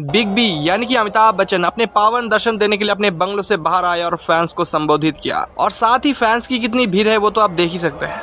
Big B यानी कि अमिताभ बच्चन अपने पावन दर्शन देने के लिए अपने बंगलों से बाहर आए और फैंस को संबोधित किया। और साथ ही फैंस की कितनी भीड़ है वो तो आप देख ही सकते हैं।